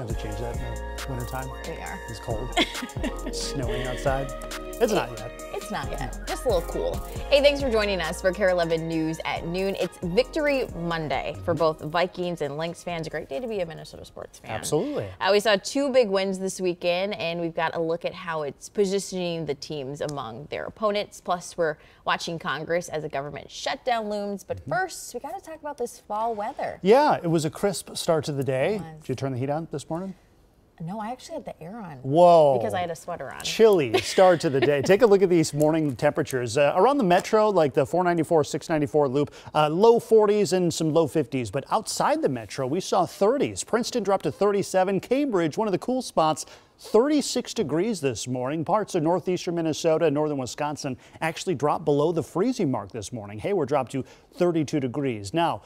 have to change that in the wintertime. We are. It's cold. Snowing outside. It's not yet. It's not yet. Just a little cool. Hey, thanks for joining us for KARE 11 News at noon. It's Victory Monday for both Vikings and Lynx fans. A great day to be a Minnesota sports fan. Absolutely. Uh, we saw two big wins this weekend, and we've got a look at how it's positioning the teams among their opponents. Plus, we're watching Congress as a government shutdown looms. But Mm-hmm. first, we got to talk about this fall weather. Yeah, it was a crisp start to the day. Did you turn the heat on this morning? No, I actually had the air on. Whoa. Because I had a sweater on. Chilly start to the day. Take a look at these morning temperatures. Uh, around the metro, like the 494, 694 loop, uh, low 40s and some low 50s. But outside the metro, we saw 30s. Princeton dropped to 37. Cambridge, one of the cool spots, 36 degrees this morning. Parts of northeastern Minnesota and northern Wisconsin actually dropped below the freezing mark this morning. Hayward dropped to 32 degrees. Now,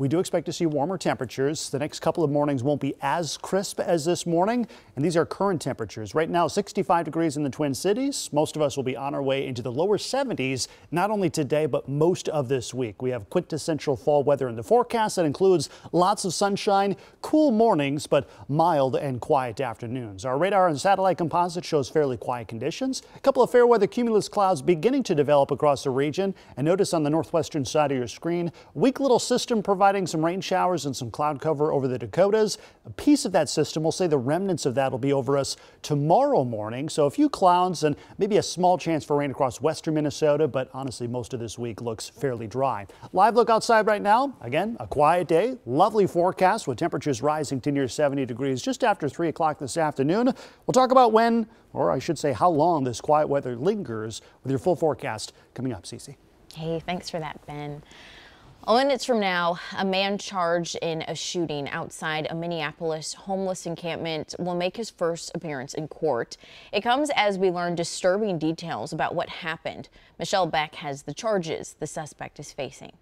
we do expect to see warmer temperatures. The next couple of mornings won't be as crisp as this morning, and these are current temperatures. Right now, 65 degrees in the Twin Cities. Most of us will be on our way into the lower 70s, not only today, but most of this week. We have quintessential fall weather in the forecast that includes lots of sunshine, cool mornings, but mild and quiet afternoons. Our radar and satellite composite shows fairly quiet conditions. A couple of fair weather cumulus clouds beginning to develop across the region. And notice on the northwestern side of your screen, weak little system providing some rain showers and some cloud cover over the Dakotas. A piece of that system, we'll say the remnants of that will be over us tomorrow morning. So a few clouds and maybe a small chance for rain across western Minnesota, but honestly, most of this week looks fairly dry. Live look outside right now. Again, a quiet day, lovely forecast with temperatures rising to near 70 degrees just after 3 o'clock this afternoon. We'll talk about when, or I should say how long, this quiet weather lingers with your full forecast coming up, Cece. Hey, thanks for that, Ben. Minutes from now, a man charged in a shooting outside a Minneapolis homeless encampment will make his first appearance in court. It comes as we learn disturbing details about what happened. Michelle Beck has the charges the suspect is facing.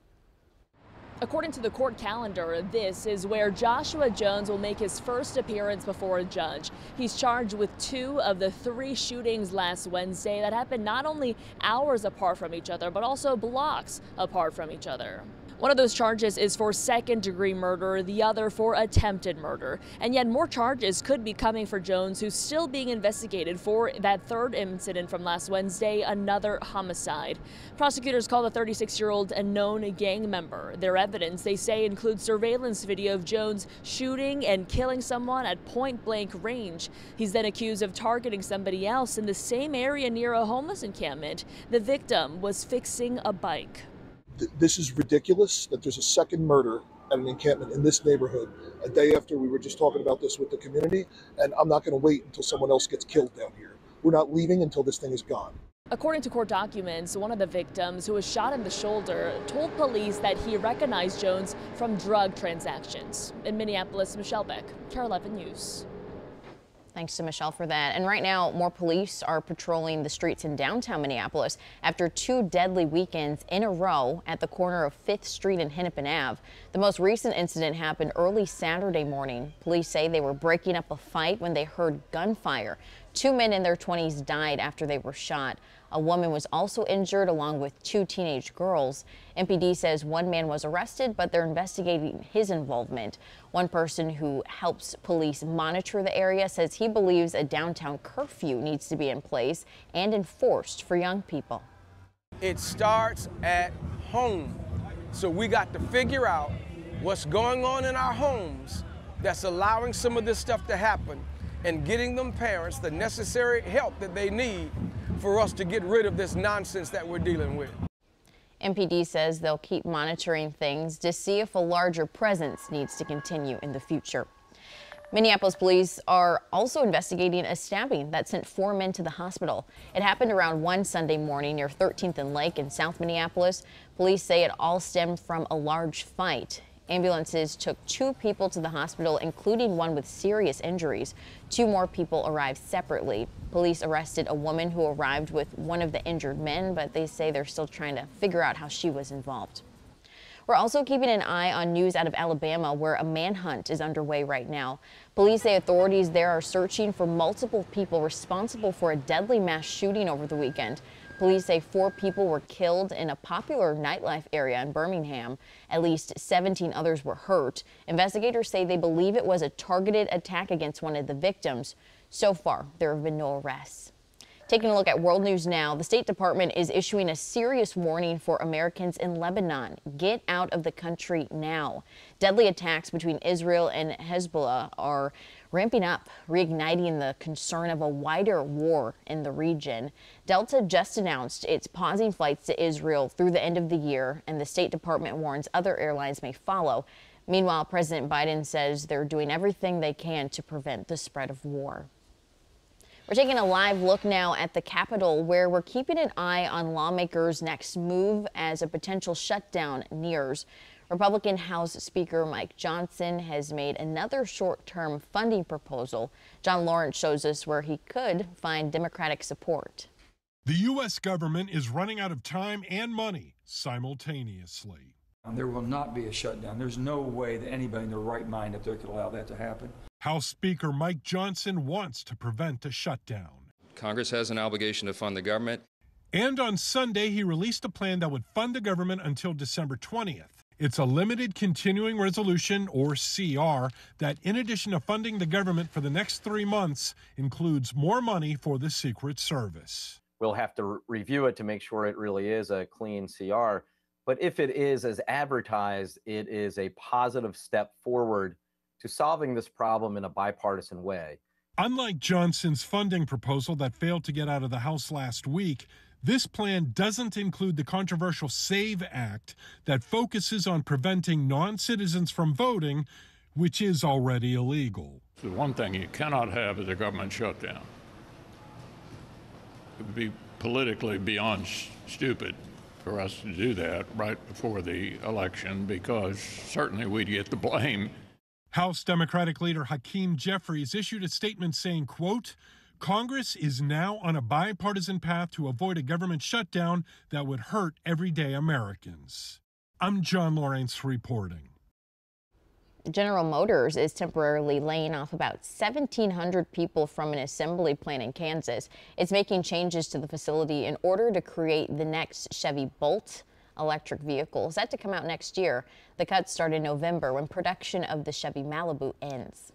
According to the court calendar, this is where Joshua Jones will make his first appearance before a judge. He's charged with two of the three shootings last Wednesday that happened not only hours apart from each other, but also blocks apart from each other. One of those charges is for second degree murder, the other for attempted murder. And yet more charges could be coming for Jones, who's still being investigated for that third incident from last Wednesday, another homicide. Prosecutors call the 36 year old a known gang member. Their evidence, they say, includes surveillance video of Jones shooting and killing someone at point blank range. He's then accused of targeting somebody else in the same area near a homeless encampment. The victim was fixing a bike this is ridiculous that there's a second murder at an encampment in this neighborhood a day after we were just talking about this with the community. And I'm not going to wait until someone else gets killed down here. We're not leaving until this thing is gone. According to court documents, one of the victims, who was shot in the shoulder, told police that he recognized Jones from drug transactions. In Minneapolis, Michelle Beck, KARE 11 News. Thanks to Michelle for that. And right now, more police are patrolling the streets in downtown Minneapolis after two deadly weekends in a row at the corner of 5th Street and Hennepin Ave. The most recent incident happened early Saturday morning. Police say they were breaking up a fight when they heard gunfire. Two men in their 20s died after they were shot. A woman was also injured along with two teenage girls. MPD says one man was arrested, but they're investigating his involvement. One person who helps police monitor the area says he believes a downtown curfew needs to be in place and enforced for young people. It starts at home. So we got to figure out what's going on in our homes that's allowing some of this stuff to happen and getting them parents the necessary help that they need for us to get rid of this nonsense that we're dealing with. MPD says they'll keep monitoring things to see if a larger presence needs to continue in the future. Minneapolis police are also investigating a stabbing that sent four men to the hospital. It happened around 1 Sunday morning near 13th and Lake in South Minneapolis. Police say it all stemmed from a large fight. Ambulances took two people to the hospital, including one with serious injuries. Two more people arrived separately. Police arrested a woman who arrived with one of the injured men, but they say they're still trying to figure out how she was involved. We're also keeping an eye on news out of Alabama where a manhunt is underway right now. Police say authorities there are searching for multiple people responsible for a deadly mass shooting over the weekend. Police say four people were killed in a popular nightlife area in Birmingham. At least 17 others were hurt. Investigators say they believe it was a targeted attack against one of the victims. So far, there have been no arrests. Taking a look at world news now, the State Department is issuing a serious warning for Americans in Lebanon. Get out of the country now. Deadly attacks between Israel and Hezbollah are ramping up, reigniting the concern of a wider war in the region. Delta just announced it's pausing flights to Israel through the end of the year, and the State Department warns other airlines may follow. Meanwhile, President Biden says they're doing everything they can to prevent the spread of war. We're taking a live look now at the Capitol, where we're keeping an eye on lawmakers' next move as a potential shutdown nears. Republican House Speaker Mike Johnson has made another short term funding proposal. John Lawrence shows us where he could find Democratic support. The U.S. government is running out of time and money simultaneously. Um, there will not be a shutdown. There's no way that anybody in their right mind up there could allow that to happen. House Speaker Mike Johnson wants to prevent a shutdown. Congress has an obligation to fund the government. And on Sunday, he released a plan that would fund the government until December 20th. It's a limited continuing resolution, or CR, that in addition to funding the government for the next three months, includes more money for the Secret Service. We'll have to re- review it to make sure it really is a clean CR. But if it is as advertised, it is a positive step forward to solving this problem in a bipartisan way. Unlike Johnson's funding proposal that failed to get out of the House last week, this plan doesn't include the controversial SAVE Act that focuses on preventing non citizens from voting, which is already illegal. The one thing you cannot have is a government shutdown. It would be politically beyond stupid for us to do that right before the election because certainly we'd get the blame. House Democratic leader Hakeem Jeffries issued a statement saying, quote, Congress is now on a bipartisan path to avoid a government shutdown that would hurt everyday Americans. I'm John Lawrence reporting. General Motors is temporarily laying off about 1,700 people from an assembly plant in Kansas. It's making changes to the facility in order to create the next Chevy Bolt electric vehicle set to come out next year. The cuts start in November when production of the Chevy Malibu ends.